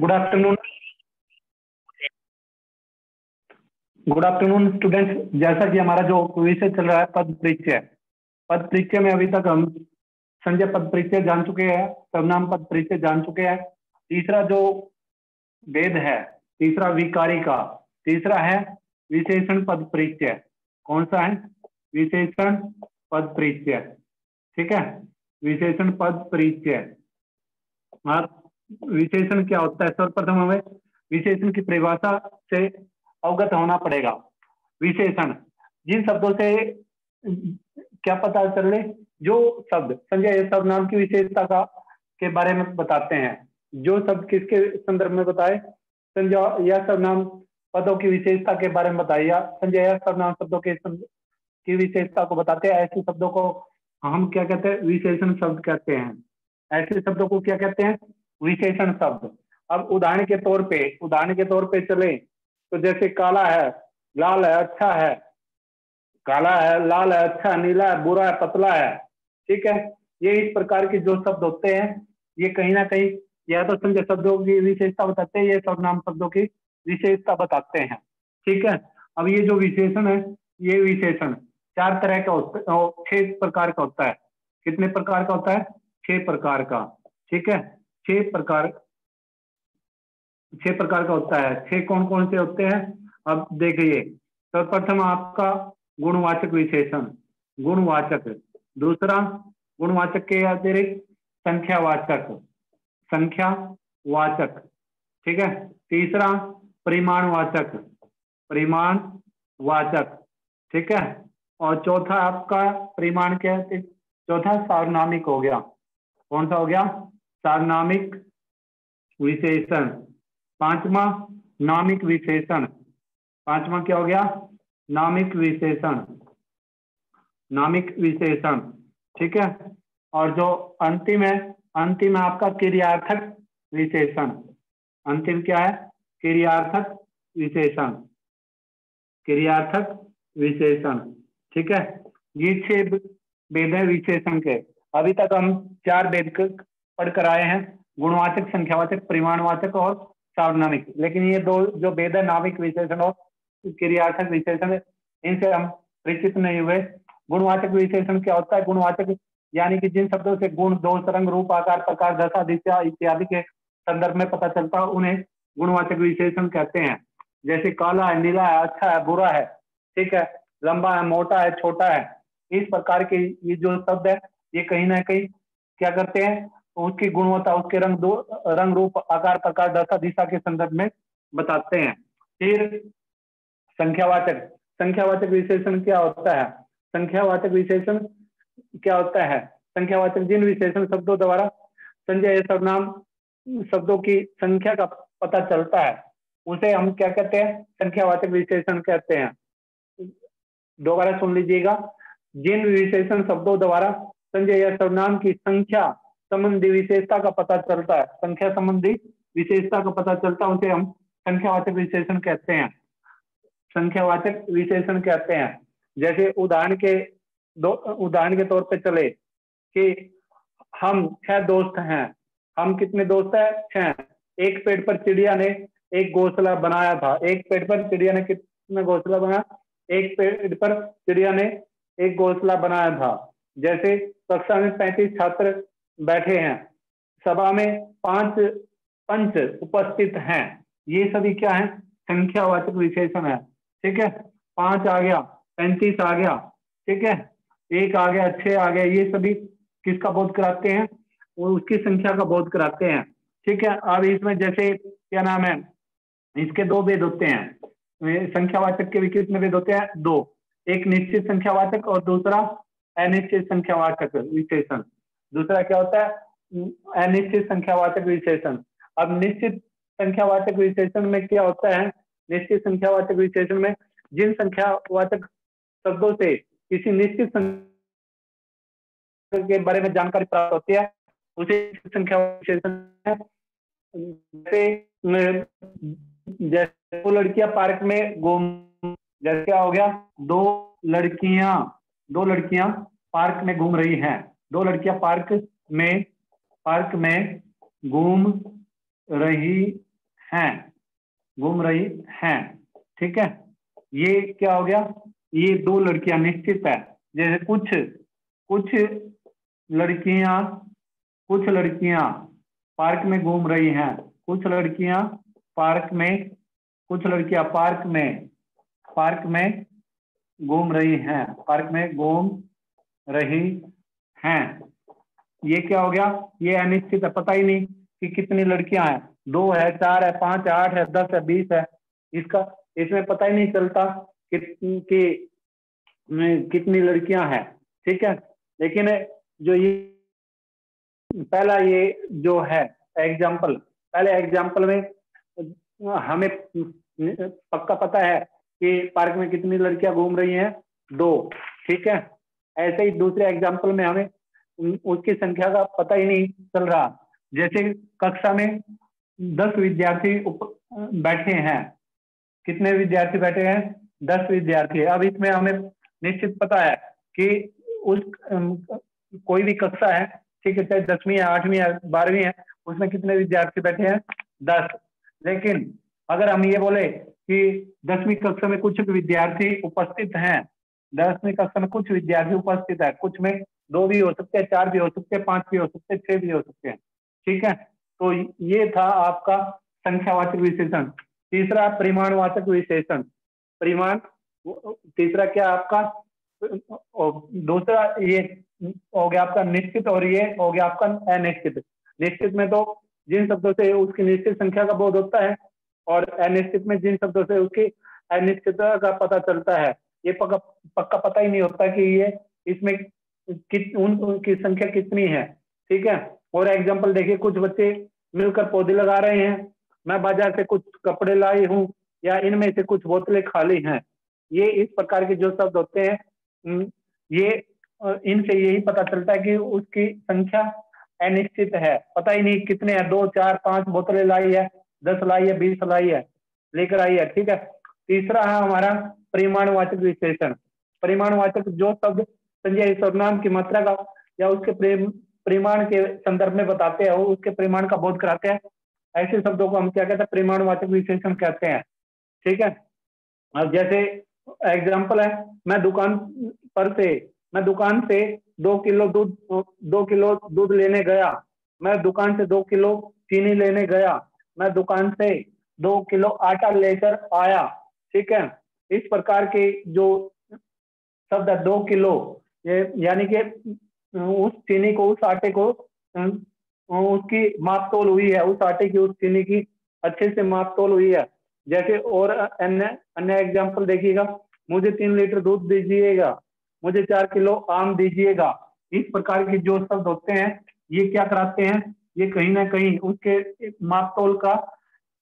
Good afternoon good afternoon students जैसा कि हमारा जो विषय चल रहा है, पद परिचय। पद परिचय में अभी तक हम संजय पद परिचय जान चुके हैं सर्वनाम पद परिचय जान चुके हैं। तीसरा जो वेद है, तीसरा विकारी का, तीसरा है विशेषण पद परिचय। कौन सा है? विशेषण पद परिचय। ठीक है? विशेषण पद परिचय। आप विशेषण क्या होता है? सर्वप्रथम हमें विशेषण की परिभाषा से अवगत होना पड़ेगा। विशेषण, जिन शब्दों से, क्या पता चले जो शब्द, संजय सब नाम की विशेषता का, के बारे में बताते हैं। जो शब्द किसके संदर्भ में बताए? संजय, यह सब नाम पदों की विशेषता के बारे में बताए या संजय, यह सब नाम शब्दों के की विशेषता को बताते हैं। ऐसे शब्दों को हम क्या कहते हैं? विशेषण शब्द कहते हैं। ऐसे शब्दों को क्या कहते हैं? विशेषण शब्द। अब उदाहरण के तौर पे, उदाहरण के तौर पे चले तो जैसे काला है, लाल है अच्छा है। काला है, लाल है अच्छा नीला है, बुरा है, पतला है, ठीक है? ये इस प्रकार के जो शब्द होते हैं, ये कहीं ना कहीं, या तो संजय शब्दों की विशेषता बताते हैं, ये सर्वनाम शब्दों की विशेषता बताते हैं, ठीक है? अब ये जो विशेषण है, ये विशेषण चार तरह का होता, छह प्रकार का होता है। कितने प्रकार का होता है? छह प्रकार का, ठीक है? छह प्रकार छह प्रकार का होता है। छह कौन कौन से होते हैं? अब देखिए, सर्वप्रथम आपका गुणवाचक विशेषण, गुणवाचक। दूसरा, गुणवाचक के अतिरिक्त संख्यावाचक संख्यावाचक, ठीक है? तीसरा, परिमाणवाचक परिमाण वाचक ठीक है? और चौथा आपका परिमाण के अतिरिक्त चौथा सार्वनामिक हो गया। कौन सा हो गया? सार्वनामिक विशेषण। पांचवा नामिक विशेषण। पांचवा क्या हो गया? नामिक विशेषण। नामिक विशेषण, ठीक है? और जो अंतिम है अंतिम है आपका क्रियार्थक विशेषण। अंतिम क्या है? क्रियार्थक विशेषण। क्रियार्थक विशेषण, ठीक है? ये छह वेद है विशेषण के। अभी तक हम चार वेद पढ़कर आए हैं, गुणवाचक, संख्यावाचक, परिमाणवाचक और सार्वनामिक लेकिन ये दो, जो वेद नामिक विशेषण और क्रियार्थक विशेषण, इनसे हम परिचित नहीं हुए। गुणवाचक विशेषण क्या होता है? गुणवाचक यानी कि जिन शब्दों से गुण, दोष रंग रूप, आकार, प्रकार, दशा, दिशा इत्यादि के संदर्भ में पता चलता है, उन्हें गुणवाचक विशेषण कहते हैं। जैसे काला है, नीला है अच्छा है, बुरा है, ठीक है, लंबा है, मोटा है, छोटा है, इस प्रकार के ये जो शब्द है, ये कहीं ना कहीं क्या करते हैं? उसकी गुणवत्ता, उसके रंग दो, रंग रूप, आकार, प्रकार, दशा, दिशा के संदर्भ में बताते हैं। फिर संख्यावाचक। संख्यावाचक विशेषण क्या होता है? संख्यावाचक विशेषण क्या होता है? संख्यावाचक जिन विशेषण शब्दों द्वारा संजय सर्वनाम शब्दों की संख्या का पता चलता है, उसे हम क्या कहते हैं? संख्यावाचक विशेषण कहते हैं। दोबारा सुन लीजिएगा। जिन विशेषण शब्दों द्वारा संजय या सर्वनाम की संख्या संबंधी विशेषता का पता चलता है। संख्या संबंधी विशेषता का पता चलता है, उसे हम संख्यावाचक विशेषण कहते हैं। संख्यावाचक विशेषण कहते हैं। जैसे उदाहरण के दो, उदाहरण के तौर पे चले कि हम छह दोस्त हैं। हम कितने दोस्त हैं? छह। एक पेड़ पर चिड़िया ने एक घोसला बनाया था। एक पेड़ पर चिड़िया ने कितना घोसला बनाया? एक पेड़ पर चिड़िया ने एक घोसला बनाया था। जैसे कक्षा में पैंतीस छात्र बैठे हैं। सभा में पाँच पंच उपस्थित हैं। ये सभी क्या है? संख्यावाचक विशेषण है। ठीक है? पाँच आ गया, पैंतीस आ गया, ठीक है? एक आ गया, छह आ गया, ये सभी किसका बोध कराते हैं? वो उसकी संख्या का बोध कराते हैं। ठीक है? अब इसमें जैसे क्या नाम है? इसके दो वेद होते हैं। संख्यावाचक के भी कितने वेद होते हैं दो। एक निश्चित संख्यावाचक और दूसरा अनिश्चित संख्यावाचक विशेषण। दूसरा क्या होता है? अनिश्चित संख्यावाचक विशेषण अब निश्चित संख्यावाचक विशेषण में क्या होता है? निश्चित संख्यावाचक विशेषण में जिन संख्यावाचक शब्दों से किसी निश्चित संख्या के बारे में जानकारी प्राप्त होती है, उसे संख्या विशेषण जैसे दो लड़कियाँ पार्क में घूम, जैसे क्या हो गया? दो लड़कियाँ दो लड़कियाँ पार्क में घूम रही हैं। दो लड़कियाँ पार्क में पार्क में घूम रही हैं, घूम रही हैं, ठीक है? ये क्या हो गया? ये दो लड़कियाँ निश्चित है। जैसे कुछ कुछ लड़कियाँ कुछ लड़कियाँ पार्क में घूम रही हैं, कुछ लड़कियाँ पार्क में, कुछ लड़कियाँ पार्क में पार्क में घूम रही हैं, पार्क में घूम रही हैं। ये क्या हो गया? ये अनिश्चित है पता ही नहीं कि कितनी लड़कियाँ हैं। दो है चार है पाँच है आठ है दस है बीस है। इसका इसमें पता ही नहीं चलता कि, कि कितनी लड़कियाँ हैं ठीक है? लेकिन जो ये पहला ये जो है एग्ज़ाम्पल पहले एग्ज़ाम्पल में हमें पक्का पता है कि पार्क में कितनी लड़कियाँ घूम रही हैं? दो ठीक है? ऐसे ही दूसरे एग्ज़ाम्पल में हमें उसकी संख्या का पता ही नहीं चल रहा। जैसे कक्षा में दस विद्यार्थी बैठे हैं। कितने विद्यार्थी बैठे हैं? दस विद्यार्थी। अब इसमें हमें निश्चित पता है कि उस कोई भी कक्षा है, ठीक है, चाहे दसवीं है आठवीं है बारहवीं है, उसमें कितने विद्यार्थी बैठे हैं? दस। लेकिन अगर हम ये बोले कि दसवीं कक्षा में कुछ विद्यार्थी उपस्थित हैं, दसवीं कक्षा में कुछ विद्यार्थी उपस्थित है, कुछ में दो भी हो सकते हैं, चार भी हो सकते हैं, पाँच भी हो सकते हैं, छह भी हो सकते हैं। ठीक है? तो ये था आपका संख्यावाचक विशेषण तीसरा, परिमाणवाचक विशेषण परिमाण तीसरा क्या आपका? दूसरा ये हो गया आपका निश्चित और ये हो गया आपका अनिश्चित। निश्चित में तो जिन शब्दों से उसकी निश्चित संख्या का बोध होता है और अनिश्चित में जिन शब्दों से उसकी अनिश्चितता का पता चलता है, ये पक्का पक्का पता ही नहीं होता कि ये इसमें कित, उन, उनकी संख्या कितनी है? ठीक है? और एग्ज़ाम्पल देखिए, कुछ बच्चे मिलकर पौधे लगा रहे हैं। मैं बाज़ार से कुछ कपड़े लाई हूँ, या इनमें से कुछ बोतलें खाली हैं। ये इस प्रकार के जो शब्द होते हैं ये इनसे यही पता चलता है कि उसकी संख्या अनिश्चित है। पता ही नहीं कितने हैं। दो, चार, पाँच बोतलें लाई है, दस लाई है, बीस लाई है, लेकर आई है। ठीक है? तीसरा है हमारा परिमाणवाचक विशेषण परिमाणवाचक जो शब्द संजय सर्वनाम की मात्रा का या उसके प्रेम, परिमाण के संदर्भ में बताते हैं उसके परिमाण का बोध कराते हैं। ऐसे शब्दों को हम क्या कहते हैं? परिमाणवाचक विशेषण कहते हैं। ठीक है? अब जैसे एग्ज़ाम्पल है, मैं दुकान पर से, मैं दुकान से दो किलो दूध, दो किलो दूध लेने गया। मैं दुकान से दो किलो चीनी लेने गया। मैं दुकान से दो किलो आटा लेकर आया। ठीक है? इस प्रकार के जो शब्द है, दो किलो ये यानी कि उस चीनी को, उस आटे को उसकी माप तोल हुई है, उस आटे की, उस चीनी की अच्छे से माप तोल हुई है। जैसे और अन्य अन्य एग्ज़ाम्पल देखिएगा। मुझे तीन लीटर दूध दीजिएगा, मुझे चार किलो आम दीजिएगा। इस प्रकार के जो शब्द होते हैं, ये क्या कराते हैं? ये कहीं ना कहीं उसके माप तोल का,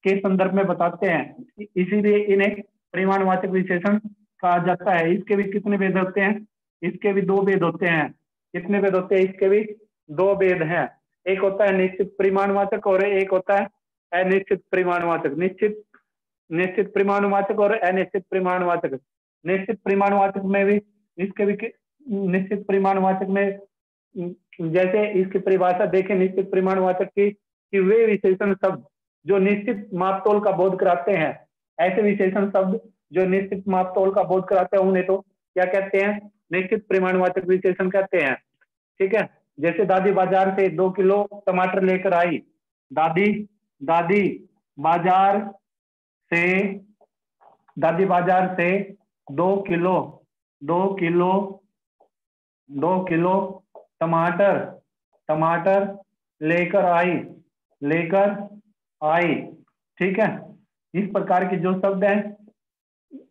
के संदर्भ में बताते हैं। इसीलिए इन्हें परिमाणवाचक विशेषण कहा जाता है। इसके भी कितने भेद होते हैं? इसके भी दो भेद होते हैं। कितने भेद होते हैं इसके भी? दो भेद हैं। एक होता है निश्चित परिमाणवाचक और एक होता है अनिश्चित परिमाणवाचक। निश्चित निश्चित परिमाणवाचक और अनिश्चित परिमाणवाचक। निश्चित परिमाणवाचक में भी, इसके भी निश्चित परिमाणवाचक में, जैसे इसकी परिभाषा देखें, निश्चित परिमाणवाचक की, कि वे विशेषण शब्द जो निश्चित मापतोल का बोध कराते हैं, ऐसे विशेषण शब्द जो निश्चित मापतोल का बोध कराते हैं, उन्हें तो क्या कहते हैं? निश्चित परिमाणवाचक विशेषण कहते हैं। ठीक है? जैसे दादी बाज़ार से दो किलो टमाटर लेकर आई। दादी दादी बाज़ार से, दादी बाज़ार से दो किलो दो किलो दो किलो टमाटर टमाटर लेकर आई लेकर आई। ठीक है? इस प्रकार के जो शब्द हैं,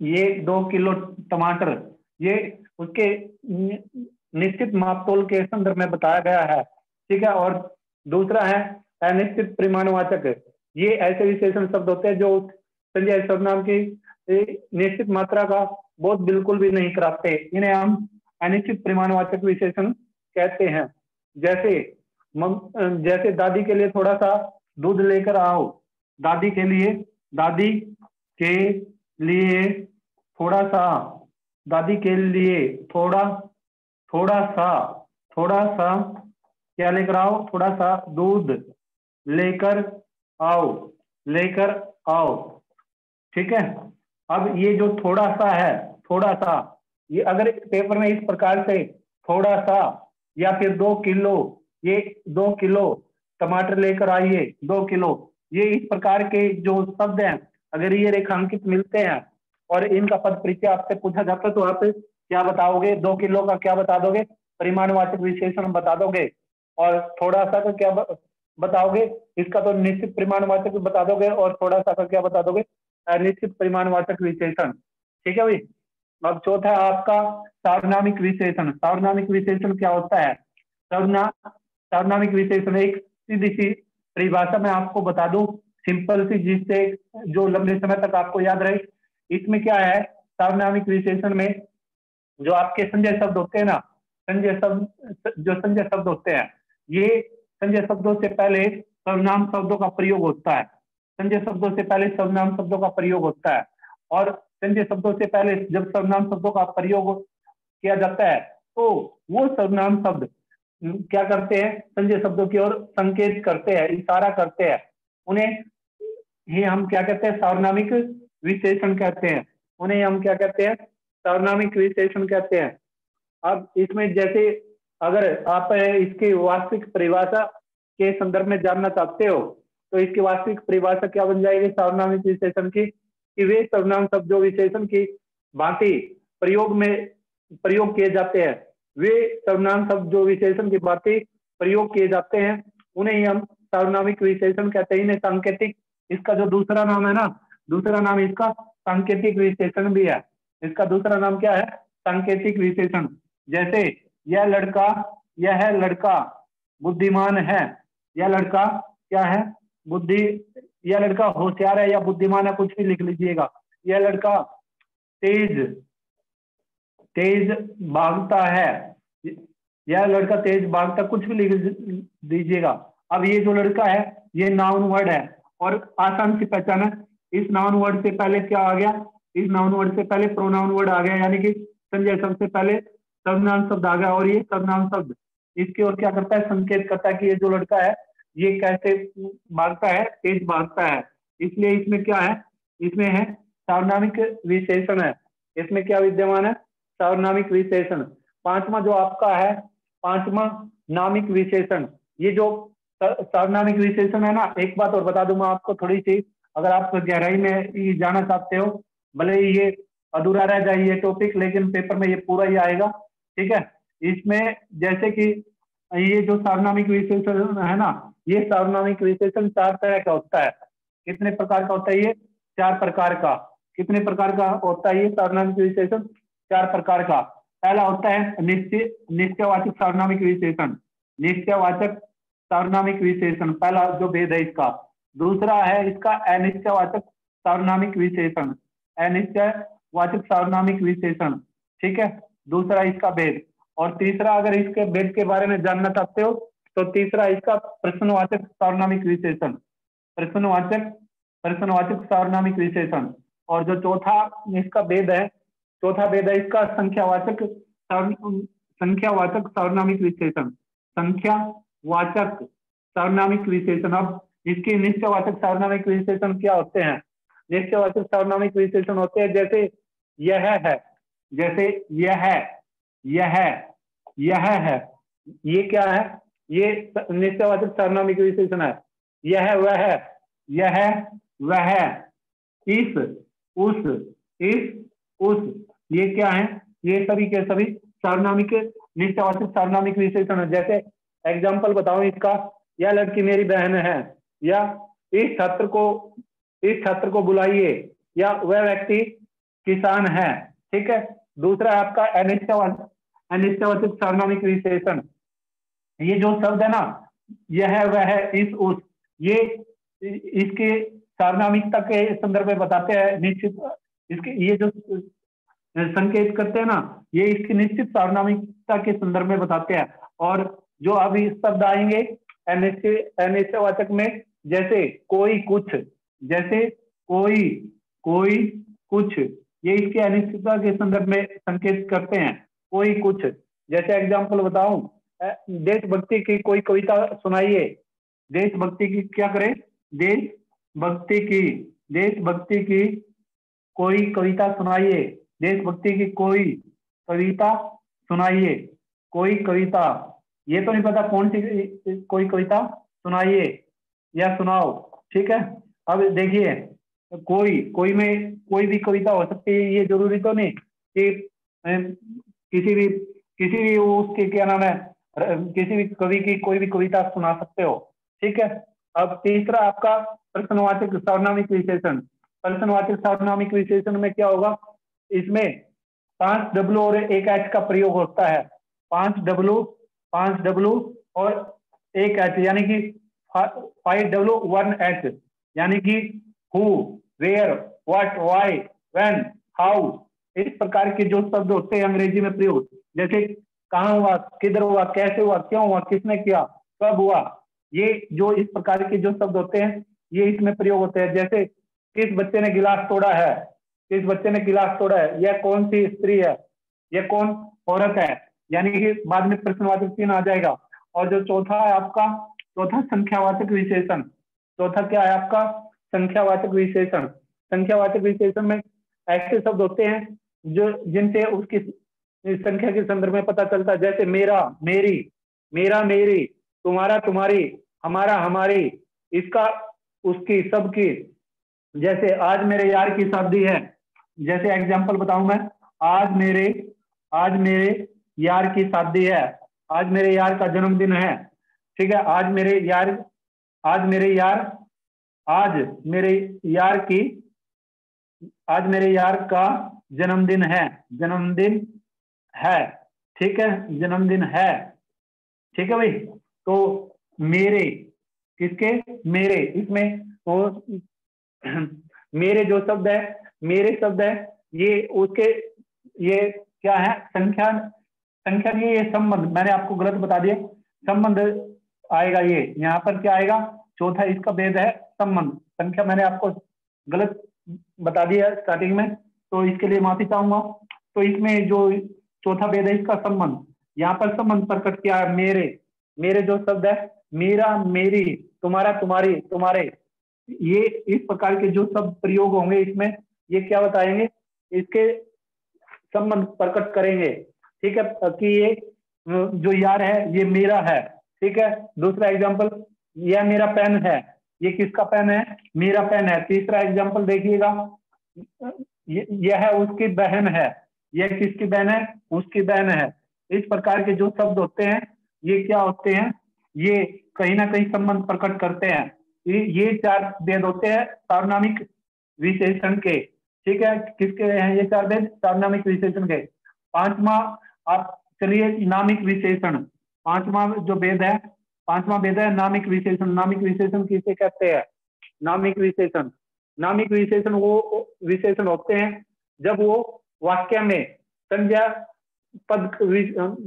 ये दो किलो टमाटर ये उसके निश्चित मापतोल के संदर्भ में बताया गया है। ठीक है, और दूसरा है अनिश्चित परिमाणवाचक। ये ऐसे विशेषण शब्द होते हैं जो संजय सर्वनाम की निश्चित मात्रा का बोध बिल्कुल भी नहीं कराते। इन्हें हम अनिश्चित परिमाणवाचक विशेषण कहते हैं। जैसे जैसे दादी के लिए थोड़ा सा दूध लेकर आओ। दादी के लिए, दादी के लिए थोड़ा सा दादी के लिए थोड़ा थोड़ा सा थोड़ा सा, क्या लेकर आओ? थोड़ा सा दूध लेकर आओ लेकर आओ। ठीक है? अब ये जो थोड़ा सा है, थोड़ा सा, ये अगर पेपर में इस प्रकार से थोड़ा सा या फिर दो किलो, ये दो किलो टमाटर लेकर आइए, दो किलो। ये इस प्रकार के जो शब्द हैं, अगर ये रेखांकित मिलते हैं और इनका पद परिचय आपसे पूछा जाता है तो आप क्या बताओगे? दो किलो का क्या बता दोगे? परिमाणवाचक विशेषण बता दोगे? और थोड़ा सा का क्या बताओगे? इसका तो निश्चित परिमाणवाचक बता दोगे और थोड़ा सा का क्या बता दोगे? अनिश्चित परिमाणवाचक विशेषण ठीक है भाई? अब चौथा आपका सार्वनामिक विशेषण सार्वनामिक विशेषण क्या होता है? सर्वना, सार्वनामिक विशेषण एक सीधी सी परिभाषा में आपको बता दूँ। सिंपल सी जिससे जो लंबे समय तक आपको याद रहे। इसमें क्या है? सार्वनामिक विशेषण में जो आपके संजय शब्द होते हैं ना, संजय शब्द, जो संजय शब्द होते हैं, ये संजय शब्दों से पहले सर्वनाम शब्दों का प्रयोग होता है। संजय शब्दों से पहले सर्वनाम शब्दों का प्रयोग होता है। और संजय शब्दों से पहले जब सर्वनाम शब्दों का प्रयोग किया जाता है तो वो सर्वनाम शब्द क्या करते हैं? संजय शब्दों की ओर संकेत करते हैं, इशारा करते हैं। उन्हें ही हम क्या कहते हैं? सार्वनामिक विशेषण कहते हैं। उन्हें हम क्या कहते हैं? सार्वनामिक विशेषण कहते हैं। अब इसमें जैसे अगर आप इसकी वास्तविक परिभाषा के संदर्भ में जानना चाहते हो तो इसकी वास्तविक परिभाषा क्या बन जाएगी? सार्वनामिक विशेषण की, कि वे सर्वनाम शब्द विशेषण की भांति प्रयोग में प्रयोग किए जाते हैं। वे सर्वनाम शब्द जो विशेषण की भांति प्रयोग किए जाते हैं। उन्हें हम सार्वनामिक विशेषण कहते हैं। सांकेतिक, इसका जो दूसरा नाम है ना दूसरा नाम इसका सांकेतिक विशेषण भी है। इसका दूसरा नाम क्या है? सांकेतिक विशेषण। जैसे, यह लड़का यह लड़का, बुद्धिमान है। यह लड़का क्या है? बुद्धि, यह लड़का होशियार है या बुद्धिमान है, कुछ भी लिख लीजिएगा। यह लड़का तेज तेज भागता है। यह लड़का तेज भागता कुछ भी लिख दीजिएगा अब ये जो लड़का है, ये नाउन वर्ड है और आसान सी पहचान है। इस नाउन वर्ड से पहले क्या आ गया? इस नाउन वर्ड से पहले प्रोनाउन वर्ड आ गया, यानी कि संजय, सबसे पहले सर्वनाम शब्द आ गया और ये सर्वनाम शब्द। इसकी और क्या करता है? संकेत करता है कि ये जो लड़का है, ये कैसे भागता है? तेज भागता है। इसलिए इसमें क्या है? इसमें है सार्वनामिक विशेषण है। इसमें क्या विद्यमान है? सार्वनामिक विशेषण। पांचवा जो आपका है, पांचवा नामिक विशेषण। ये जो सार्वनामिक विशेषण है ना, एक बात और बता दूँ मैं आपको थोड़ी सी। अगर आप गहराई में जाना चाहते हो, भले ही ये अधूरा रह जाए ये टॉपिक लेकिन पेपर में ये पूरा ही आएगा, ठीक है? इसमें जैसे कि ये जो सार्वनामिक विशेषण है ना, ये सार्वनामिक विशेषण चार तरह का होता है। कितने प्रकार का होता है ये? चार प्रकार का। कितने प्रकार का होता है ये सार्वनामिक विशेषण चार प्रकार का। पहला होता है निश्चय निश्चयवाचक सार्वनामिक विशेषण निश्चयवाचक सार्वनामिक विशेषण पहला जो भेद है इसका। दूसरा है इसका अनिश्चयवाचक सार्वनामिक विशेषण। अनिश्चयवाचक सार्वनामिक विशेषण, ठीक है? दूसरा इसका भेद। और तीसरा, अगर इसके भेद के बारे में जानना चाहते हो तो तीसरा इसका प्रश्नवाचक सार्वनामिक विशेषण। प्रश्नवाचक प्रश्नवाचक सार्वनामिक विशेषण। और जो चौथा इसका भेद है, चौथा भेद है इसका संख्यावाचक संख्यावाचक सार्वनामिक विशेषण। संख्या वाचक सार्वनामिक विशेषण। अब इसके निश्चयवाचक सार्वनामिक विशेषण क्या होते हैं? निश्चयवाचक सार्वनामिक विशेषण होते हैं जैसे यह है, जैसे यह है यह है यह है। ये क्या है? ये निश्चयवाचक सार्वनामिक विशेषण है। यह, वह यह, वह इस, उस इस, उस। ये क्या है? ये सभी के सभी सार्वनामिक निश्चयवाचक सार्वनामिक विशेषण है। जैसे एग्ज़ाम्पल बताओ इसका, यह लड़की मेरी बहन है। या इस छात्र को, इस छात्र को बुलाइए, या वह व्यक्ति किसान है, ठीक है? दूसरा आपका अनिश्चयवाचक सार्वनामिक विशेषण। ये जो शब्द है ना, यह है वह है, इस, उस। ये इसके सार्वनामिकता के संदर्भ में बताते हैं, निश्चित, इसके, ये जो संकेत करते हैं ना, ये इसकी निश्चित सार्वनामिकता के संदर्भ में बताते हैं। और जो अभी शब्द आएँगे अनिश्चयवाचक में जैसे कोई कुछ, जैसे कोई कोई कुछ। ये इसके अनिश्चितता के संदर्भ में संकेत करते हैं, कोई कुछ। जैसे एग्ज़ाम्पल बताऊँ देशभक्ति की कोई कविता सुनाइए। देशभक्ति की क्या करें? देश भक्ति की, देशभक्ति की कोई कविता सुनाइए। देशभक्ति की कोई कविता सुनाइए। कोई कविता। ये तो नहीं पता कौन सी, कोई कविता सुनाइए। या सुनाओ, ठीक है? अब देखिए, कोई कोई में, कोई भी कविता हो सकती है, ये ज़रूरी तो नहीं कि किसी भी किसी भी उसके, क्या नाम है किसी भी कवि की कोई भी कविता सुना सकते हो, ठीक है? अब तीसरा आपका प्रश्नवाचक सार्वनामिक विशेषण। प्रश्नवाचक सार्वनामिक विशेषण में क्या होगा? इसमें पाँच डब्लू और एक एच का प्रयोग होता है। पाँच डब्लू पाँच डब्लू और एक एच यानी कि फाइव डब्लू वन एच यानी कि who where what why when how इस प्रकार के जो शब्द होते हैं अंग्रेज़ी में प्रयोग। जैसे कहा हुआ, किधर हुआ, कैसे हुआ, क्यों हुआ, किसने किया, कब हुआ, ये जो इस प्रकार के जो शब्द होते हैं, ये इसमें प्रयोग होते हैं। जैसे किस बच्चे ने गिलास तोड़ा है, किस बच्चे ने गिलास तोड़ा है, यह कौन सी स्त्री है, यह कौन औरत है, यानी कि बाद में प्रश्नवाचक चिन्ह आ जाएगा। और जो चौथा है आपका चौथा संख्यावाचक विशेषण। चौथा क्या है आपका? संख्यावाचक विशेषण। संख्यावाचक विशेषण में ऐसे शब्द होते हैं जो जिनसे उसकी संख्या के संदर्भ में पता चलता है। जैसे मेरा, मेरी मेरा मेरी, तुम्हारा तुम्हारी, हमारा हमारी, इसका, उसकी, सबकी। जैसे आज मेरे यार की शादी है। जैसे एग्ज़ाम्पल बताऊँ मैं। आज मेरे आज मेरे यार की शादी है। आज मेरे यार का जन्मदिन है। ठीक है? आज मेरे यार, आज मेरे यार, आज मेरे यार की, आज मेरे यार का जन्मदिन है। जन्मदिन है। ठीक है? जन्मदिन है। ठीक है भाई? तो मेरे, किसके? मेरे, इसमें तो मेरे जो शब्द है, मेरे शब्द है, ये उसके, ये क्या है? संख्या संख्या ये संबंध। मैंने आपको गलत बता दिया। संबंध आएगा ये। यहाँ पर क्या आएगा? चौथा इसका भेद है संबंध। संख्या मैंने आपको गलत बता दिया स्टार्टिंग में तो इसके लिए माफ़ी चाहूँगा। तो इसमें जो चौथा भेद है इसका संबंध। यहाँ पर संबंध प्रकट किया है मेरे। मेरे जो शब्द है, मेरा, मेरी, तुम्हारा, तुम्हारी, तुम्हारे। ये इस प्रकार के जो सब प्रयोग होंगे इसमें, ये क्या बताएँगे? इसके संबंध प्रकट करेंगे। ठीक है, कि ये, जो यार है, ये मेरा है। ठीक है? दूसरा एग्ज़ाम्पल यह मेरा पेन है। ये किसका पेन है? मेरा पेन है। तीसरा एग्ज़ाम्पल देखिएगा। यह है उसकी बहन है। यह किसकी बहन है? उसकी बहन है। इस प्रकार के जो शब्द होते हैं, ये क्या होते हैं? ये कहीं ना कहीं संबंध प्रकट करते हैं। ये चार वेद होते हैं सार्वनामिक विशेषण के। ठीक है? किसके हैं ये चार वेद सार्वनामिक विशेषण के। पांचवा, आप चलिए नामिक विशेषण। पांचवा जो वेद है, पांचवा वेद है, नामिक विशेषण। नामिक विशेषण किसे कहते हैं? नामिक विशेषण। नामिक विशेषण वो विशेषण होते हैं जब वो वाक्य में संज्ञा पद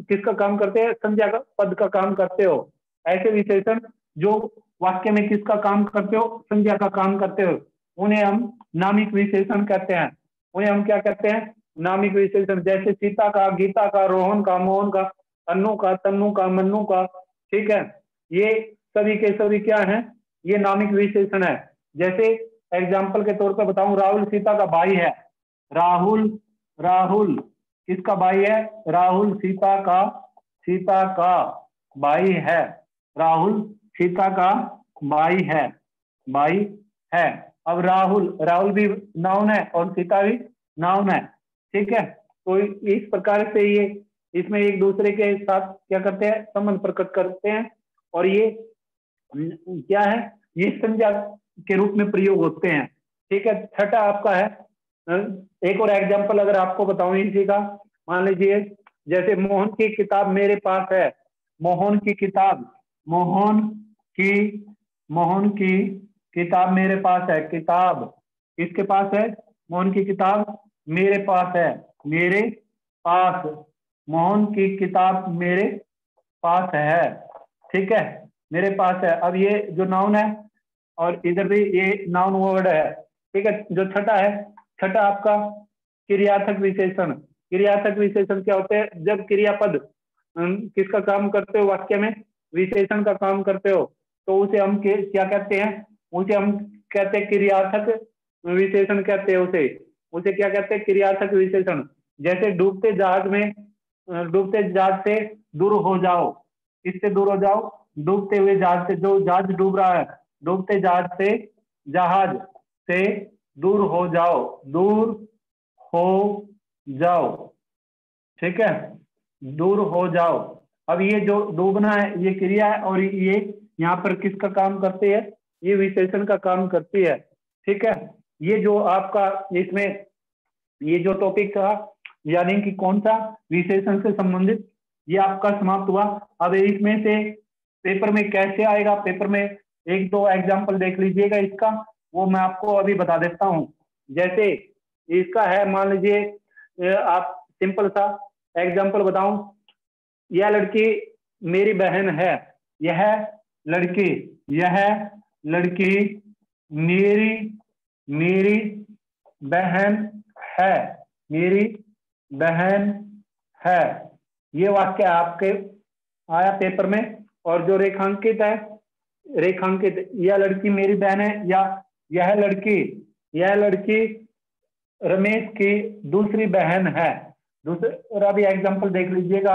किसका काम करते हैं? संज्ञा का पद का काम करते हो। ऐसे विशेषण जो वाक्य में किसका काम करते हो? संज्ञा का काम करते हो। उन्हें हम नामिक विशेषण कहते हैं। उन्हें हम क्या कहते हैं? नामिक विशेषण। जैसे सीता का, गीता का, रोहन का, मोहन का अन्नू का, तन्नू का, मन्नू का, ठीक है? ये सभी के सभी क्या है? ये नामिक विशेषण है। जैसे एग्ज़ाम्पल के तौर पर बताऊँ, राहुल सीता का भाई है। राहुल राहुल, किसका भाई है? राहुल सीता का सीता का भाई है। राहुल सीता का भाई है भाई है। अब राहुल राहुल भी नाउन है और सीता भी नाउन है, ठीक है? तो इस प्रकार से ये इसमें एक दूसरे के साथ क्या करते हैं? संबंध प्रकट करते हैं। और ये क्या है? ये संज्ञा के रूप में प्रयोग होते हैं। ठीक है, छठा आपका है। एक और एग्जांपल अगर आपको बताऊँ इसी का, मान लीजिए, जैसे मोहन की किताब मेरे पास है। मोहन की किताब, मोहन की मोहन की किताब मेरे पास है। किताब किसके पास है? मोहन की किताब मेरे पास है। मेरे पास। मोहन की किताब मेरे पास है। ठीक है? मेरे पास है। अब ये जो नाउन है, और इधर भी ये नाउन वर्ड है। ठीक है? जो छठा है, छठा आपका क्रियार्थक विशेषण। क्रियार्थक विशेषण क्या होते हैं? जब क्रियापद किसका काम करते हो वाक्य में? विशेषण का काम करते हो। तो उसे हम क्या कहते हैं? उसे हम कहते हैं क्रियार्थक विशेषण कहते हैं उसे। उसे क्या कहते हैं? क्रियार्थक विशेषण। जैसे डूबते जहाज़ में डूबते जहाज़ से दूर हो जाओ। इससे दूर हो जाओ। डूबते हुए जहाज़ से जो जहाज़ डूब रहा है, डूबते जहाज़ से जहाज़ से दूर हो जाओ। दूर हो जाओ। ठीक है? दूर हो जाओ। अब ये जो डूबना है, ये क्रिया है और ये यहाँ पर किसका काम करती है? ये विशेषण का काम करती है। ठीक है? ये जो आपका, इसमें ये जो टॉपिक था यानी कि कौन सा? विशेषण से संबंधित। ये आपका समाप्त हुआ। अब इसमें से पेपर में कैसे आएगा? पेपर में एक दो एग्ज़ाम्पल देख लीजिएगा इसका। वो मैं आपको अभी बता देता हूँ। जैसे इसका है, मान लीजिए आप सिंपल सा एग्ज़ाम्पल बताऊँ। यह लड़की मेरी बहन है। यह लड़की यह लड़की मेरी मेरी बहन है। मेरी बहन है। ये वाक्य आपके आया पेपर में और जो रेखांकित है, रेखांकित यह लड़की मेरी बहन है, या यह लड़की यह लड़की रमेश की दूसरी बहन है। दूसरा भी एग्ज़ाम्पल देख लीजिएगा।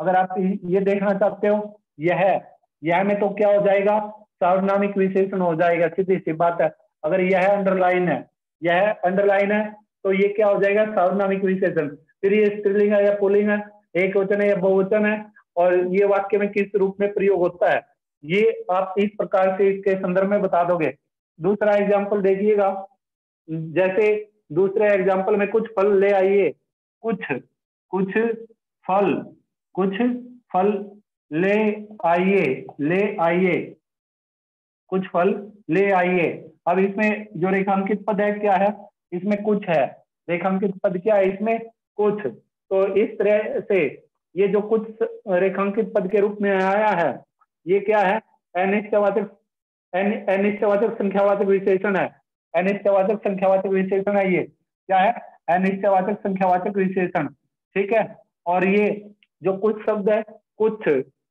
अगर आप ये देखना चाहते हो, यह यह में तो क्या हो जाएगा? सार्वनामिक विशेषण हो जाएगा, सीधी सी बात है। अगर यह अंडरलाइन है, यह अंडरलाइन है तो ये क्या हो जाएगा? सार्वनामिक विशेषण। फिर ये स्त्रीलिंग है या पुलिंग है, एक वचन है या बहुवचन है, और ये वाक्य में किस रूप में प्रयोग होता है? ये आप इस प्रकार से इसके संदर्भ में बता दोगे। दूसरा एग्ज़ाम्पल देखिएगा। जैसे दूसरे एग्ज़ाम्पल में कुछ फल ले आइए। कुछ कुछ फल कुछ फल ले आइए ले आइए। कुछ फल ले आइए। अब इसमें जो रेखांकित पद है, क्या है? इसमें कुछ है। रेखांकित पद क्या है? इसमें कुछ। तो इस तरह से ये जो कुछ रेखांकित पद के रूप में आया है, ये क्या है? अनिश्चयवाचक अनिश्चयवाचक संख्यावाचक विशेषण है। अनिश्चयवाचक संख्यावाचक विशेषण है ये। क्या है? अनिश्चयवाचक संख्यावाचक विशेषण ठीक है? और ये जो कुछ शब्द है, कुछ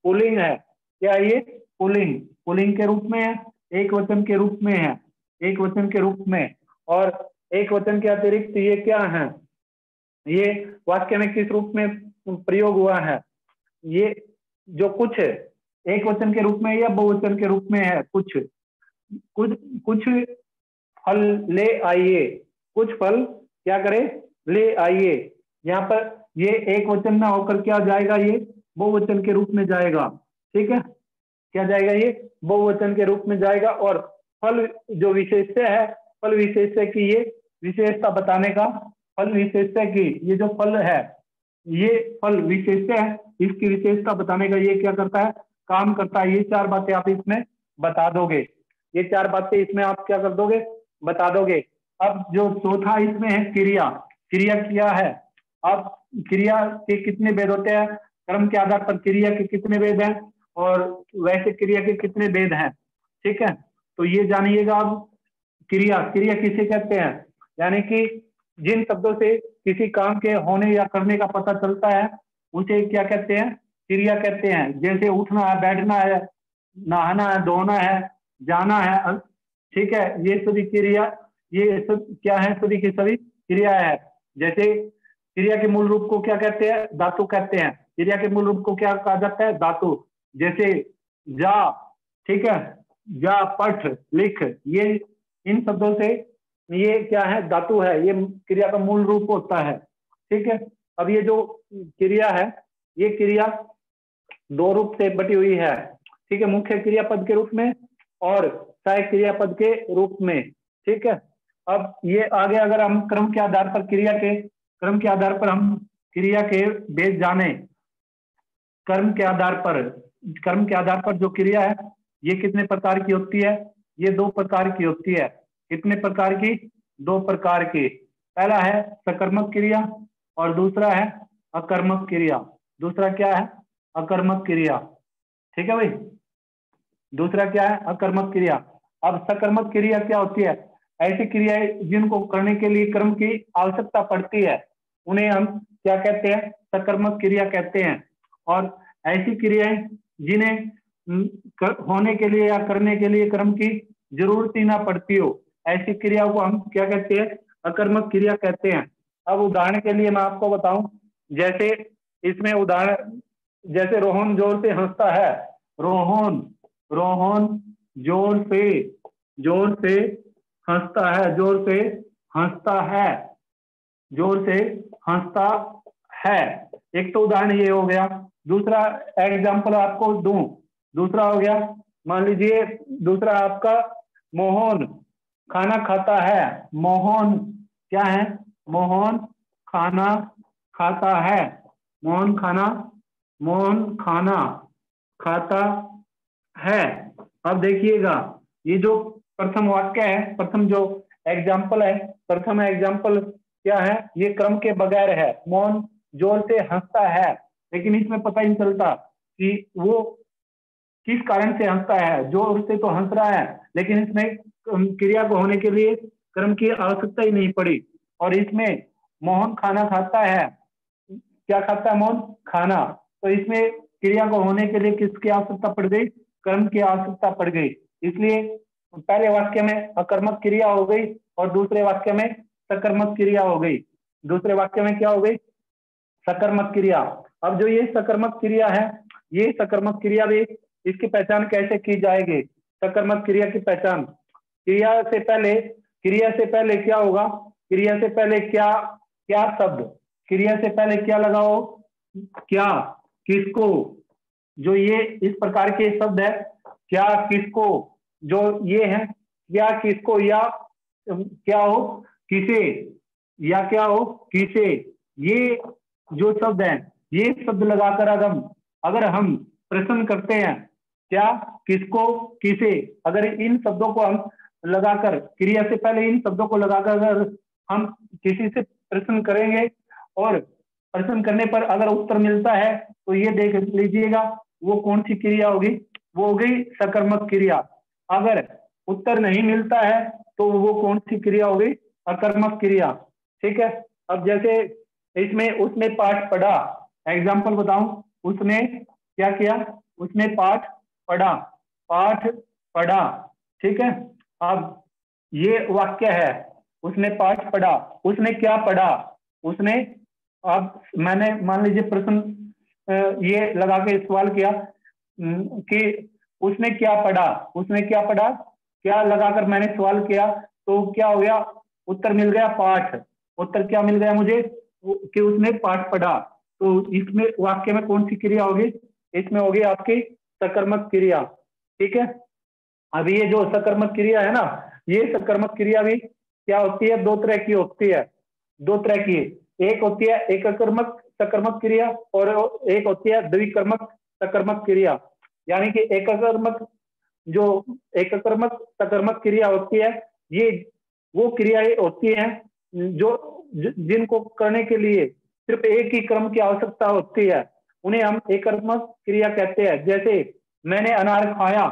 पुलिंग है। क्या ये? पुलिंग। पुलिंग के रूप में है, एक वचन के रूप में है, एक वचन के रूप में। और एक वचन के अतिरिक्त ये क्या है? ये वाक्य में किस रूप में प्रयोग हुआ है? ये जो कुछ एक वचन के रूप में या बहुवचन के रूप में है? कुछ। कुछ कुछ फल ले आइए। कुछ फल क्या करे? ले आइए। यहाँ पर ये एक वचन ना होकर क्या जाएगा ये? बहुवचन के रूप में जाएगा। ठीक है? क्या जाएगा ये? बहुवचन के रूप में जाएगा और फल जो विशेष है, फल विशेष की ये विशेषता बताने का फल विशेषता की, ये जो फल है, ये फल विशेष है, इसकी विशेषता बताने का ये क्या करता है, काम करता है, ये चार बातें आप इसमें बता दोगे। ये चार बातें इसमें आप क्या कर दोगे, बता दोगे। अब जो चौथा इसमें है, क्रिया। क्रिया क्या है? अब क्रिया के कितने वेद होते हैं? कर्म के आधार पर क्रिया के कितने वेद हैं? और वैसे क्रिया के कितने वेद हैं? ठीक है? तो ये जानिएगा आप क्रिया। क्रिया किसे कहते हैं? यानी कि जिन शब्दों से किसी काम के होने या करने का पता चलता है, उसे क्या कहते हैं? क्रिया कहते हैं। जैसे उठना है, बैठना है, नहाना है, धोना है, जाना है ठीक है, ये सभी क्रिया, ये सब क्या है सभी की सभी क्रिया है। जैसे क्रिया के मूल रूप को क्या कहते हैं? धातु कहते हैं। क्रिया के मूल रूप को क्या कहा जाता है? धातु। जैसे जा, ठीक है, जा, पठ, लिख, ये इन शब्दों से ये क्या है? धातु है। ये क्रिया का मूल रूप होता है। ठीक है? अब ये जो क्रिया है, ये क्रिया दो रूप से बटी हुई है। ठीक है? मुख्य क्रिया पद के रूप में और सहायक क्रिया पद के रूप में। ठीक है? अब ये आगे अगर हम क्रम के आधार पर क्रिया के, क्रम के आधार पर हम क्रिया के बेस जाने, कर्म के आधार पर, कर्म के आधार पर जो क्रिया है, ये कितने प्रकार की होती है? ये दो प्रकार की होती है। कितने प्रकार की? दो प्रकार की। पहला है सकर्मक क्रिया और दूसरा है अकर्मक क्रिया। दूसरा क्या है? अकर्मक क्रिया। ठीक है भाई? दूसरा क्या है? अकर्मक क्रिया। अब सकर्मक क्रिया क्या होती है? ऐसी क्रियाएँ जिनको करने के लिए कर्म की आवश्यकता पड़ती है, उन्हें हम क्या कहते हैं? सकर्मक क्रिया कहते हैं। और ऐसी क्रियाएँ जिन्हें होने के लिए या करने के लिए कर्म की ज़रूरत ही ना पड़ती हो ऐसी क्रिया को हम क्या कहते हैं? अकर्मक क्रिया कहते हैं। अब उदाहरण के लिए मैं आपको बताऊँ, जैसे इसमें उदाहरण, जैसे रोहन ज़ोर से हंसता है। रोहन रोहन ज़ोर से ज़ोर से हंसता है, ज़ोर से हंसता है, ज़ोर से हंसता है। एक तो उदाहरण ये हो गया। दूसरा एग्ज़ाम्पल आपको दूँ। दूसरा हो गया। मान लीजिए, दूसरा आपका मोहन। खाना खाता है। मोहन, क्या है? मोहन खाना खाता है। मोहन खाना मोहन खाना खाता है। अब देखिएगा, ये जो प्रथम वाक्य है, प्रथम जो एग्ज़ाम्पल है, प्रथम एग्ज़ाम्पल क्या है? ये क्रम के बगैर है। मोहन ज़ोर से हंसता है। लेकिन इसमें पता ही नहीं चलता कि वो किस कारण से हंसता है। ज़ोर से तो हंस रहा है, लेकिन इसमें क्रिया को होने के लिए कर्म की आवश्यकता ही नहीं पड़ी। और इसमें मोहन खाना खाता है। क्या खाता है मोहन? खाना। तो इसमें क्रिया को होने के लिए किसकी आवश्यकता पड़ गई? कर्म की आवश्यकता पड़ गई। इसलिए पहले वाक्य में अकर्मक क्रिया हो गई और दूसरे वाक्य में सकर्मक क्रिया हो गई। दूसरे वाक्य में क्या हो गई? सकर्मक क्रिया। अब जो ये सकर्मक क्रिया है, ये सकर्मक क्रिया भी इसकी पहचान कैसे की जाएगी? सकर्मक क्रिया की पहचान। क्रिया से पहले, क्रिया से पहले क्या होगा? क्रिया से पहले क्या क्या शब्द? क्रिया से पहले क्या लगाओ? क्या, किसको? जो ये इस प्रकार के शब्द है, क्या, किसको? जो ये है क्या किसको, या क्या हो? किसे? या क्या हो? किसे? ये जो शब्द है, ये शब्द लगाकर अगर हम अगर हम प्रश्न करते हैं, क्या, किसको, किसे? अगर इन शब्दों को हम लगाकर, क्रिया से पहले इन शब्दों को लगाकर अगर हम किसी से प्रश्न करेंगे और प्रश्न करने पर अगर उत्तर मिलता है तो ये देख लीजिएगा, वो कौन सी क्रिया होगी? वो हो गई सकर्मक क्रिया। अगर उत्तर नहीं मिलता है तो वो कौन सी क्रिया होगी? अकर्मक क्रिया। ठीक है? अब जैसे इसमें उसने पाठ पढ़ा। एग्ज़ाम्पल बताऊँ। उसने क्या किया? उसने पाठ पढ़ा। पाठ पढ़ा। ठीक है? अब ये वाक्य है। उसने पाठ पढ़ा, उसने क्या पढ़ा? उसने, अब मैंने, मान लीजिए प्रश्न ये लगा के सवाल किया कि उसने क्या पढ़ा? उसने क्या पढ़ा? क्या लगाकर मैंने सवाल किया? तो क्या हो गया? उत्तर मिल गया पाठ। उत्तर क्या मिल गया मुझे? कि उसने पाठ पढ़ा। तो इसमें वाक्य में कौन सी क्रिया होगी? इसमें होगी आपकी सकर्मक क्रिया। ठीक है? अब ये जो सकर्मक क्रिया है ना, ये सकर्मक क्रिया भी क्या होती है? दो तरह की होती है। दो तरह की। एक होती है एक सकर्मक क्रिया और एक होती है द्विकर्मक सकर्मक क्रिया। यानी कि एककर्मक जो एककर्मक सकर्मक क्रिया होती है, ये वो क्रियाएँ होती हैं जो जिनको करने के लिए सिर्फ़ एक ही क्रम की आवश्यकता होती है। उन्हें हम एकर्मक क्रिया कहते हैं। जैसे मैंने अनार खाया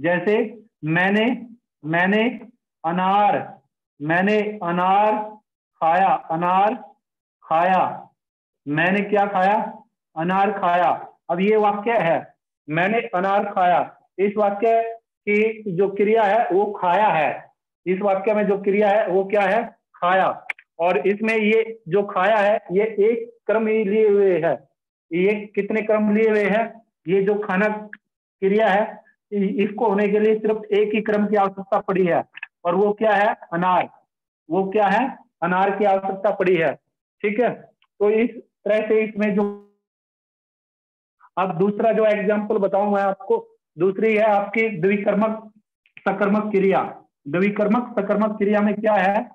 जैसे मैंने मैंने अनार मैंने अनार खाया अनार खाया। मैंने क्या खाया? अनार खाया। अब ये वाक्य है। मैंने अनार खाया। इस वाक्य की जो क्रिया है, वो खाया है। इस वाक्य में जो क्रिया है, वो क्या है? खाया। और इसमें ये जो खाया है, ये एक क्रम लिए हुए है। ये कितने क्रम लिए हुए है? ये जो खाना क्रिया है इसको होने के लिए सिर्फ़ एक ही क्रम की आवश्यकता पड़ी है। और वो क्या है? अनार। वो क्या है? अनार की आवश्यकता पड़ी है। ठीक है? तो इस तरह से इसमें जो अब दूसरा जो एग्ज़ाम्पल बताऊँ मैं आपको, दूसरी है आपकी द्विकर्मक सकर्मक क्रिया। द्विकर्मक सकर्मक क्रिया में क्या है?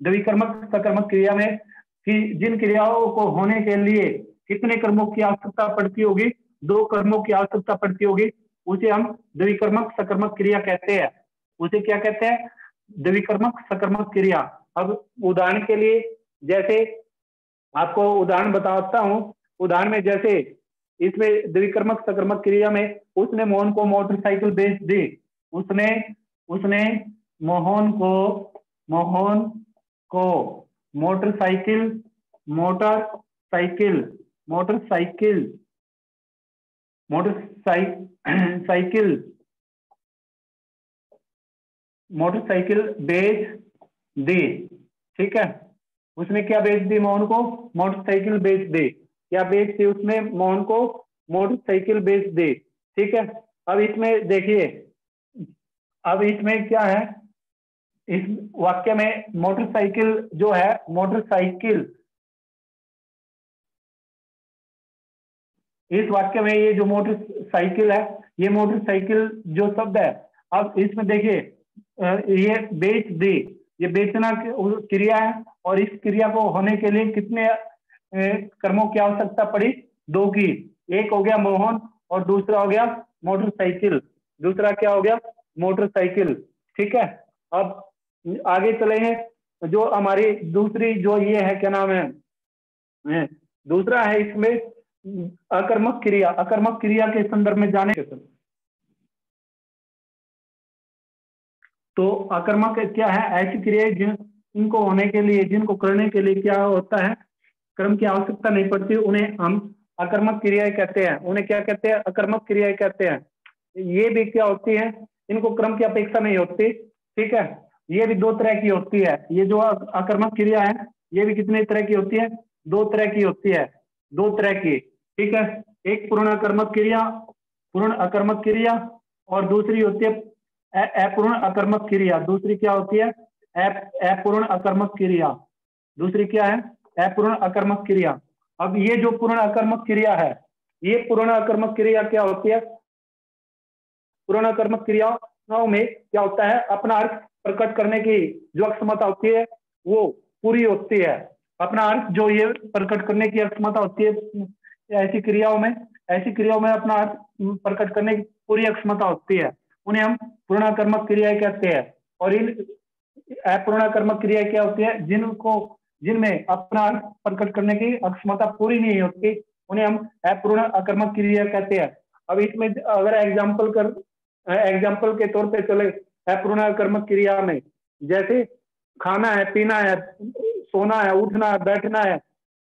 द्विकर्मक सकर्मक क्रिया में कि जिन क्रियाओं को होने के लिए कितने कर्मों की आवश्यकता पड़ती होगी? दो कर्मों की आवश्यकता पड़ती होगी। उसे हम द्विकर्मक सकर्मक क्रिया कहते हैं। उसे क्या कहते हैं? द्विकर्मक सकर्मक क्रिया। अब उदाहरण के लिए जैसे आपको उदाहरण बताता हूँ। उदाहरण में जैसे इसमें द्विकर्मक सकर्मक क्रिया में उसने मोहन को मोटरसाइकिल बेच दी। उसने उसने मोहन को मोहन को motorcycle motorcycle motorcycle motorcycle motorcycle बेच दी ठीक है? उसने क्या बेच दी मोहन को? मोटरसाइकिल बेच दे क्या बेच दी उसने मोहन को? मोटरसाइकिल बेच दे ठीक है? अब इसमें देखिए, अब इसमें क्या है? इस वाक्य में मोटरसाइकिल जो है मोटरसाइकिल इस वाक्य में ये जो मोटरसाइकिल है, ये मोटरसाइकिल जो शब्द है, अब इसमें देखिए ये बेच दे, ये बेचना क्रिया है और इस क्रिया को होने के लिए कितने कर्मों की आवश्यकता पड़ी? दो की, एक हो गया मोहन और दूसरा हो गया मोटरसाइकिल दूसरा क्या हो गया? मोटरसाइकिल ठीक है? अब आगे चलेंगे जो हमारी दूसरी जो ये है, क्या नाम है दूसरा है इसमें अकर्मक क्रिया अकर्मक क्रिया के संदर्भ में जाने तो अकर्मक क्या है? ऐसी क्रिया जिन, इनको होने के लिए, जिनको करने के लिए क्या होता है? कर्म की आवश्यकता नहीं पड़ती, उन्हें हम अकर्मक क्रियाएँ कहते हैं। उन्हें क्या कहते हैं? अकर्मक क्रियाएँ कहते हैं। ये भी क्या होती है? इनको क्रम की अपेक्षा नहीं होती, ठीक है? ये भी दो तरह की होती है। ये जो अकर्मक क्रिया है, ये भी कितने तरह की होती है? दो तरह की होती है। दो तरह की। ठीक है? एक पूर्ण अकर्मक क्रिया, पूर्ण अकर्मक क्रिया, और दूसरी होती है अपूर्ण अकर्मक क्रिया। दूसरी क्या होती है? अपूर्ण अकर्मक क्रिया। दूसरी क्या है? अपूर्ण अकर्मक क्रिया। अब ये जो पूर्ण अकर्मक क्रिया है, ये पूर्ण अकर्मक क्रिया क्या होती है? पूर्ण अकर्मक क्रियाओं में क्या होता है? अपना अर्थ प्रकट करने की जो अक्षमता होती है, वो पूरी होती है। अपना अर्थ जो ये प्रकट करने की अक्षमता होती है ऐसी क्रियाओं में, ऐसी क्रियाओं में अपना अर्थ प्रकट करने की पूरी अक्षमता होती है। उन्हें हम पूर्णाकर्मक क्रियाएँ कहते हैं और इन अपूर्णाकर्मक क्रियाएँ क्या होती है? जिनको, जिनमें अपना अर्थ प्रकट करने की अक्षमता पूरी नहीं होती, उन्हें हम अपूर्ण अकर्मक क्रिया कहते हैं। अब इसमें अगर एग्ज़ाम्पल कर एग्ज़ाम्पल के तौर पे चले अपूर्ण कर्मक क्रिया में, जैसे खाना है, पीना है, सोना है, उठना है, बैठना है,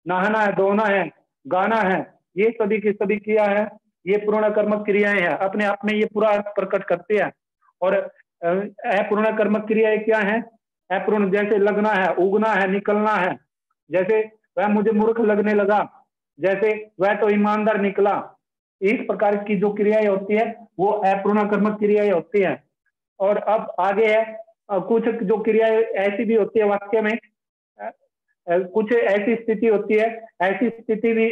नहाना है, धोना है गाना है, ये सभी की सभी क्रिया है, ये पूर्ण कर्मक क्रियाएँ हैं, अपने आप में ये पूरा प्रकट करते हैं। और अपूर्ण कर्मक क्रियाएँ क्या है? अपूर्ण जैसे लगना है, उगना है, निकलना है। जैसे वह मुझे मूर्ख लगने लगा, जैसे वह तो ईमानदार निकला। इस प्रकार की जो क्रियाएँ होती है, वो अपूर्ण कर्मक क्रियाएँ होती है। और अब आगे है कुछ जो क्रियाएँ ऐसी भी होती है वाक्य में कुछ ऐसी स्थिति होती है, ऐसी स्थिति भी,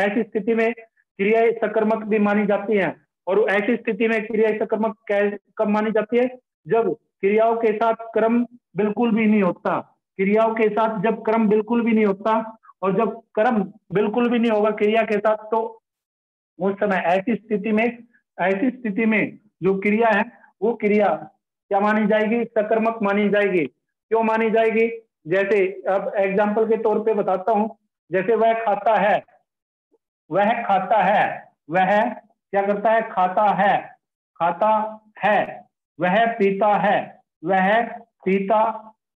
ऐसी स्थिति में क्रिया सकर्मक भी मानी जाती है और ऐसी स्थिति में क्रिया सकर्मक कब मानी जाती है? जब क्रियाओं के साथ क्रम बिल्कुल भी नहीं होता, क्रियाओं के साथ जब क्रम बिल्कुल भी नहीं होता और जब क्रम बिल्कुल भी नहीं होगा क्रिया के साथ तो उस समय ऐसी स्थिति में, ऐसी स्थिति में जो क्रिया है, वो क्रिया क्या मानी जाएगी? सकर्मक मानी जाएगी। क्यों मानी जाएगी? जैसे अब एग्ज़ाम्पल के तौर पे बताता हूँ, जैसे वह खाता है, वह खाता है, वह क्या करता है? खाता है खाता है, वह पीता है, वह पीता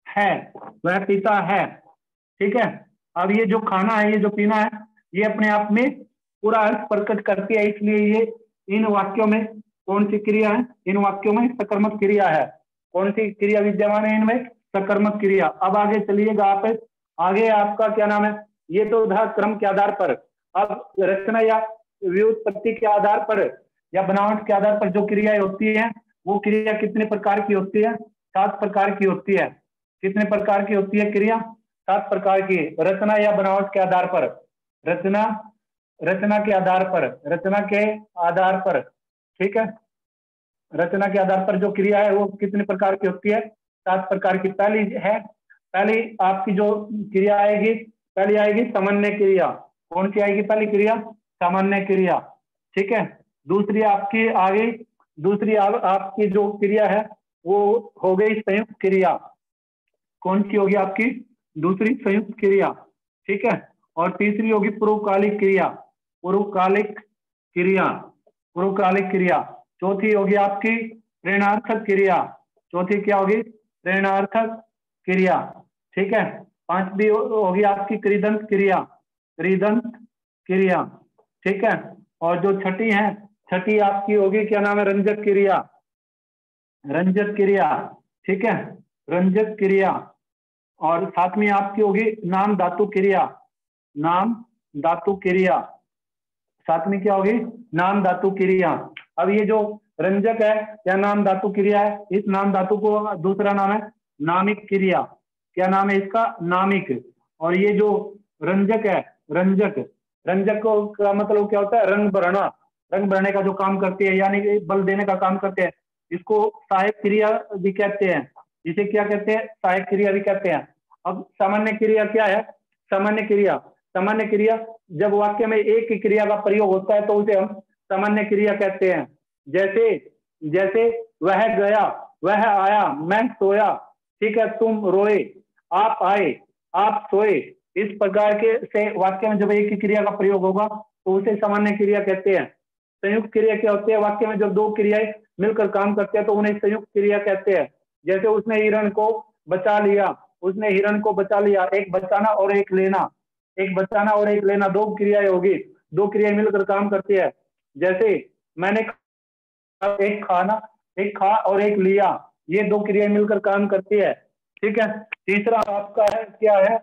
है, वह पीता है, ठीक है? अब ये जो खाना है, ये जो पीना है, ये अपने आप में पूरा अर्थ प्रकट करती है, इसलिए ये इन वाक्यों में कौन सी क्रिया है? इन वाक्यों में सकर्मक क्रिया है। कौन सी क्रिया विद्यमान है इनमें? सकर्मक क्रिया। अब आगे चलिएगा आप। आगे आपका क्या नाम है? ये तो था क्रम के आधार पर। अब रचना या व्युत्पत्ति के आधार पर या बनावट के आधार पर जो क्रियाएँ होती है, वो क्रिया कितने प्रकार की होती है? सात प्रकार की होती है। कितने प्रकार की होती है क्रिया? सात प्रकार की। रचना या बनावट के आधार पर। रचना रचना के आधार पर। रचना के आधार पर। ठीक है? रचना के आधार पर जो क्रिया है, वो कितने प्रकार की होती है? सात प्रकार की। पहली है पहली आपकी जो क्रिया आएगी पहली आएगी सामान्य क्रिया। कौन सी आएगी पहली क्रिया? सामान्य क्रिया। ठीक है? दूसरी आपकी आ गई दूसरी आ, आपकी जो क्रिया है वो हो गई संयुक्त क्रिया। कौन सी होगी आपकी? दूसरी संयुक्त क्रिया। ठीक है? और तीसरी होगी पूर्वकालिक क्रिया। पूर्वकालिक क्रिया। पूर्वकालिक क्रिया। चौथी होगी आपकी प्रेरणार्थक क्रिया। चौथी क्या होगी? प्रेरणार्थक क्रिया, ठीक है? पांचवी होगी आपकी क्रीदंत क्रिया क्रीदंत क्रिया, ठीक है? और जो छठी है, छठी आपकी होगी, क्या नाम है? रंजक क्रिया। रंजक क्रिया, ठीक है? रंजक क्रिया। और साथ में आपकी होगी, नाम धातु क्रिया। नाम धातु क्रिया। साथ में क्या होगी? नाम धातु क्रिया। अब ये जो रंजक है, क्या नाम धातु क्रिया है? इस नाम धातु को दूसरा नाम है नामिक क्रिया। क्या नाम है इसका? नामिक। और ये जो रंजक है, रंजक रंजक को का मतलब क्या होता है? रंग भरना। रंग भरने का जो काम करती है, यानी कि बल देने का काम करते हैं, इसको सहायक क्रिया भी कहते हैं। इसे क्या कहते हैं? सहायक क्रिया भी कहते हैं। अब सामान्य क्रिया क्या है? सामान्य क्रिया। सामान्य क्रिया, जब वाक्य में एक क्रिया का प्रयोग होता है तो उसे हम सामान्य क्रिया कहते हैं। जैसे जैसे वह गया, वह आया, मैं सोया, ठीक है, तुम रोए, आप आए, आप सोए। इस प्रकार के से वाक्य में जब एक ही क्रिया का प्रयोग होगा तो उसे सामान्य क्रिया कहते हैं। संयुक्त क्रिया क्या होती है? वाक्य में जब दो क्रियाएँ मिलकर काम करते हैं तो उन्हें संयुक्त क्रिया कहते हैं। जैसे उसने हिरण को बचा लिया, उसने हिरण को बचा लिया, एक बचाना और एक लेना, एक बचाना और एक लेना, दो क्रियाएँ होगी। दो क्रियाएँ मिलकर काम करती है। जैसे, मैंने एक खाना, एक खा और एक लिया। ये दो क्रिया मिलकर काम करती है। ठीक है? तीसरा आपका है, क्या है?